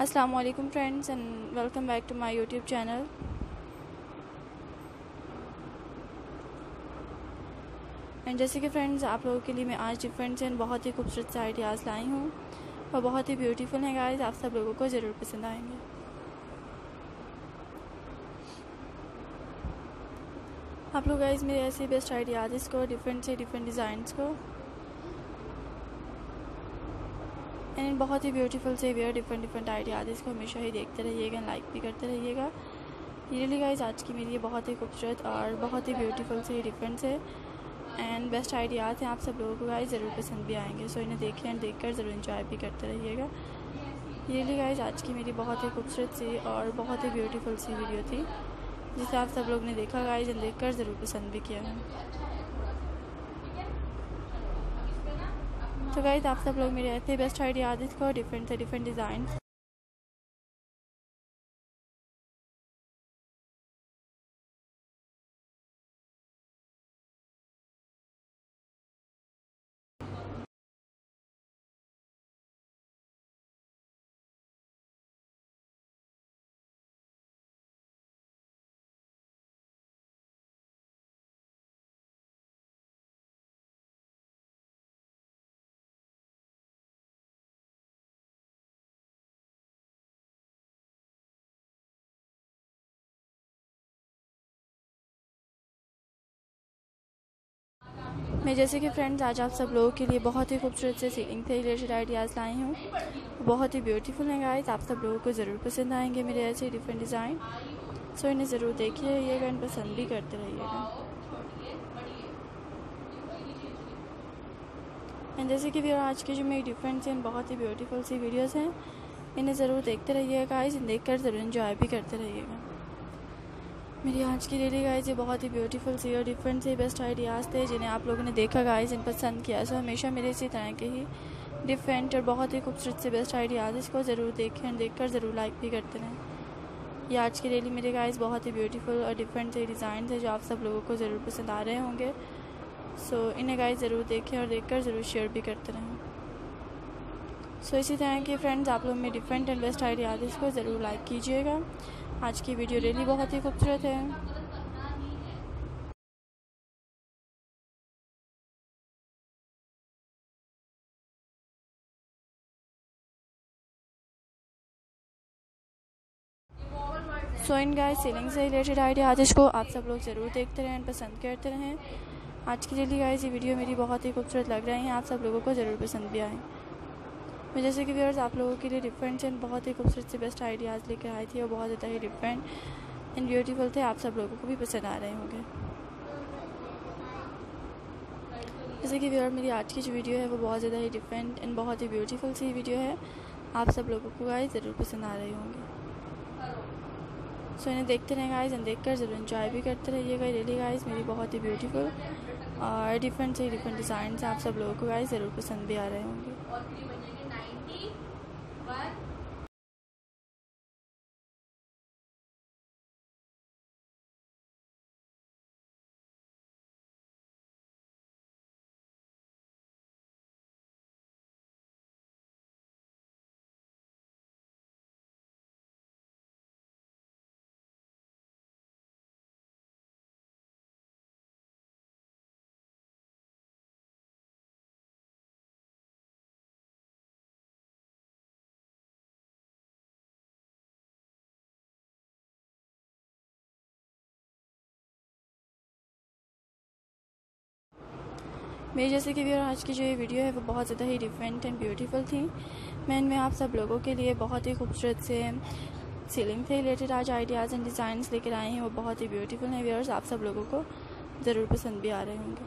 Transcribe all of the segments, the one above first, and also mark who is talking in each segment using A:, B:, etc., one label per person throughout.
A: अस्सलाम वालेकुम friends and welcome back to my YouTube channel and जैसे कि फ्रेंड्स आप लोगों के लिए मैं आज डिफरेंट एंड बहुत ही खूबसूरत से आइडियाज़ लाई हूँ और बहुत ही ब्यूटीफुल हैं गाइस आप सब लोगों को ज़रूर पसंद आएँगे। आप लोग गाइस मेरे ऐसे बेस्ट आइडियाज़ इसको डिफरेंट से डिफरेंट डिज़ाइंस को एंड बहुत ही ब्यूटीफुल से वेयर डिफरेंट डिफरेंट आइडियाज़ इसको हमेशा ही देखते रहिएगा लाइक भी करते रहिएगा। रियली गाइज़ आज की मेरी ये बहुत ही खूबसूरत और बहुत ही ब्यूटीफुल से डिफरेंट से एंड बेस्ट आइडियाज़ हैं, आप सब लोगों को गाइज़ ज़रूर पसंद भी आएँगे सो इन्हें देखें एंड देख कर ज़रूर इन्जॉय भी करते रहिएगा। रियली गाइज़ आज की मेरी बहुत ही खूबसूरत सी और बहुत ही ब्यूटीफुल सी वीडियो थी, जिसे आप सब लोग ने देखा गाइज़ एंड देख कर ज़रूर पसंद भी किया है। तो गाइज़ आप सब लोग मेरे ऐसे बेस्ट आइडिया आइडियाज़ को डिफरेंट से डिफरेंट डिज़ाइन मैं जैसे कि फ्रेंड्स आज आप सब लोगों के लिए बहुत ही खूबसूरत से सीलिंग से रिलेटेड आइडियाज़ लाई हूँ। बहुत ही ब्यूटीफुल हैं गाइस आप सब लोगों को ज़रूर पसंद आएँगे मेरे ऐसे डिफरेंट डिज़ाइन सो इन्हें ज़रूर देखिए रहिएगा इन पसंद भी करते रहिएगा। एंड जैसे कि फिर आज की जो मेरी डिफरेंट एंड बहुत ही ब्यूटीफुल सी वीडियोज़ हैं, इन्हें ज़रूर देखते रहिएगा गाइस देख कर ज़रूर इन्जॉय भी करते रहिएगा। मेरी आज की डेली गाइज़ ये बहुत ही ब्यूटीफुल सी और डिफरेंट से बेस्ट आइडियाज़ थे, जिन्हें आप लोगों ने देखा गाइज़ इन पसंद किया सो हमेशा मेरे इसी तरह के ही डिफरेंट और बहुत ही खूबसूरत से बेस्ट आइडियाज़ इसको ज़रूर देखें और देख कर ज़रूर लाइक भी करते रहें। ये आज की डेली मेरे गाइज़ बहुत ही ब्यूटीफुल और डिफरेंट से डिज़ाइन थे जो आप सब लोगों को ज़रूर पसंद आ रहे होंगे। सो इन्हें गाइज़ ज़रूर देखें और देख कर ज़रूर शेयर भी करते रहें। सो इसी तरह के फ्रेंड्स आप लोग में डिफरेंट एंड बेस्ट आइडियाज़ इसको ज़रूर लाइक कीजिएगा। आज की वीडियो रियली बहुत ही खूबसूरत है। सो इन गाइस सीलिंग से रिलेटेड आइडियाज़ इसको आप सब लोग ज़रूर देखते रहें, पसंद करते रहें। आज की डेली गाइस ये वीडियो मेरी बहुत ही खूबसूरत लग रही है, आप सब लोगों को ज़रूर पसंद भी आए। मैं जैसे कि व्यूअर्स आप लोगों के लिए डिफरेंट एंड बहुत ही खूबसूरत से बेस्ट आइडियाज़ लेकर आई थी और बहुत ज़्यादा ही डिफरेंट एंड ब्यूटीफुल थे। आप सब लोगों को भी पसंद आ रहे होंगे। जैसे कि व्यूअर मेरी आज की जो वीडियो है वो बहुत ज़्यादा ही डिफरेंट एंड बहुत ही ब्यूटीफुल सी वीडियो है। आप सब लोगों को गाइस ज़रूर पसंद आ रहे होंगे। सो इन्हें देखते रहें गाइस एंड देखकर ज़रूर इन्जॉय भी करते रहिएगा। डेली गाइस मेरी बहुत ही ब्यूटीफुल और डिफरेंट से डिफरेंट डिज़ाइन आप सब लोगों को गाइस ज़रूर पसंद भी आ रहे होंगे। one. मेरी जैसे कि भी आज की जो ये वीडियो है, वो बहुत ज़्यादा ही डिफरेंट एंड ब्यूटीफुल थी। मैं इनमें आप सब लोगों के लिए बहुत ही खूबसूरत से सीलिंग से रिलेटेड आज आइडियाज़ एंड डिज़ाइंस लेकर आए हैं। वो बहुत ही ब्यूटीफुल हैं व्यूअर्स आप सब लोगों को ज़रूर पसंद भी आ रहे होंगे।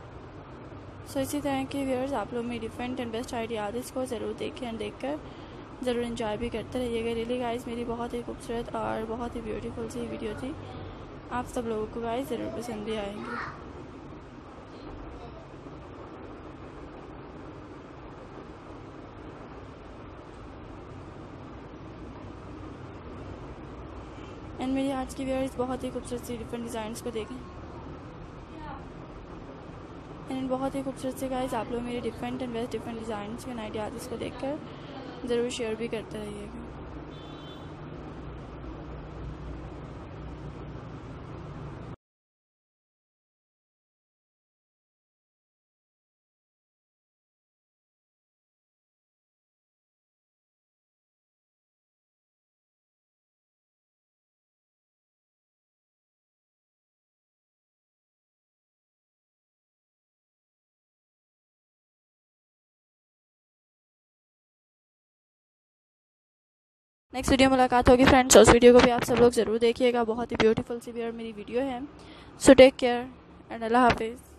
A: सो इसी तरह के व्यूअर्स आप लोग मेरी डिफरेंट एंड बेस्ट आइडियाज़ इसको ज़रूर देखें एंड देख कर ज़रूर इन्जॉय भी करते रहिएगा। रियली गाइस मेरी बहुत ही खूबसूरत और बहुत ही ब्यूटीफुल सी वीडियो थी। आप सब लोगों को गाइस ज़रूर पसंद भी आएँगे। एंड मेरी आज की वेयर बहुत ही खूबसूरत सी डिफरेंट डिज़ाइन को देखें। एंड बहुत ही खूबसूरत से गाइस आप लोग मेरे different and best different design and ideas को देखकर ज़रूर शेयर भी करते रहिएगा। नेक्स्ट वीडियो मुलाकात होगी फ्रेंड्स उस वीडियो को भी आप सब लोग ज़रूर देखिएगा. बहुत ही ब्यूटीफुल सी भी और मेरी वीडियो है. सो टेक केयर एंड अल्लाह हाफिज़